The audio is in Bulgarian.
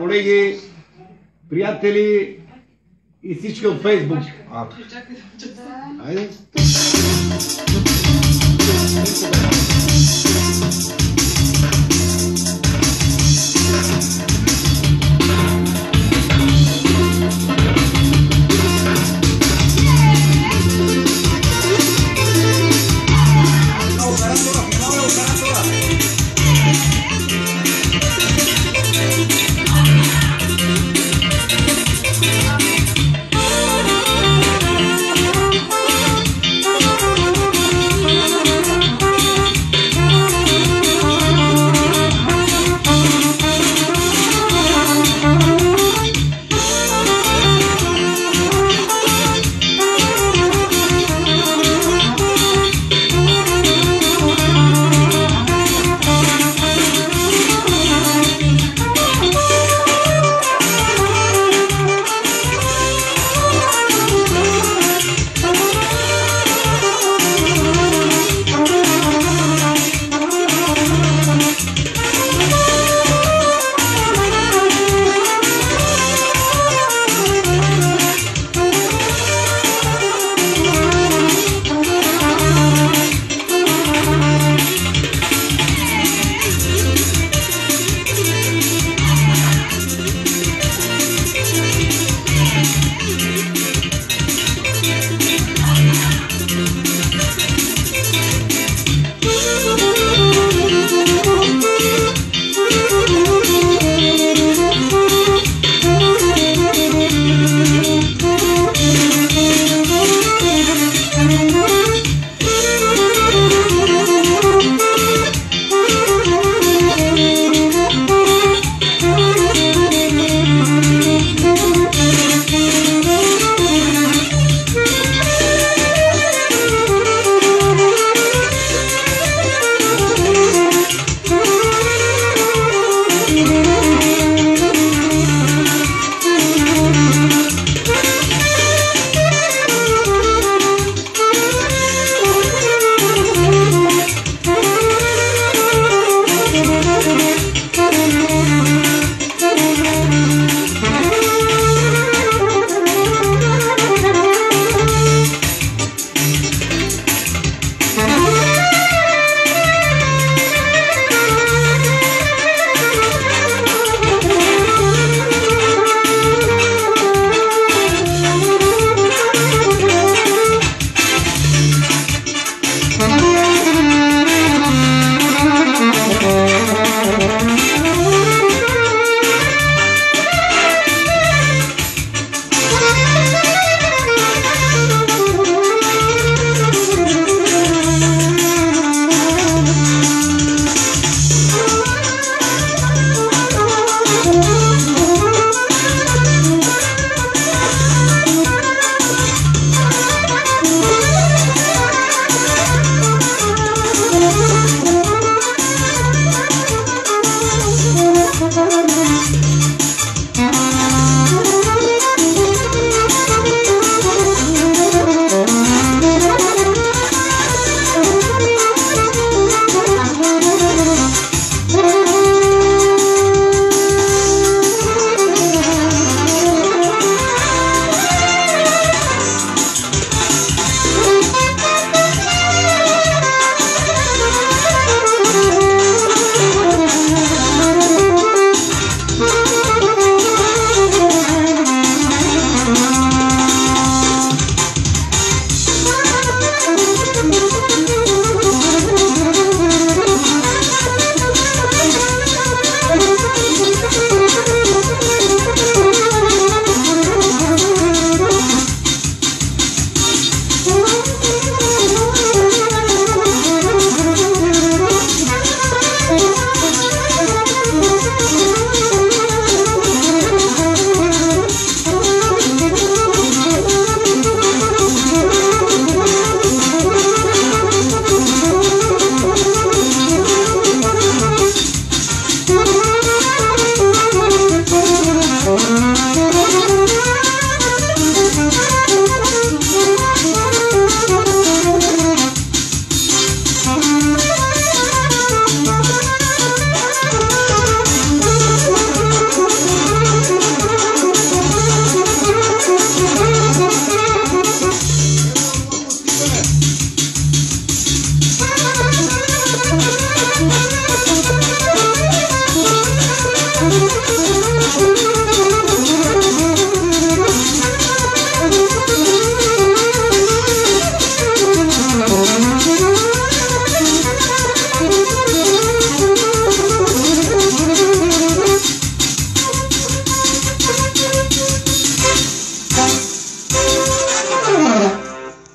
колеги, приятели и всички от Фейсбук. А. Айде.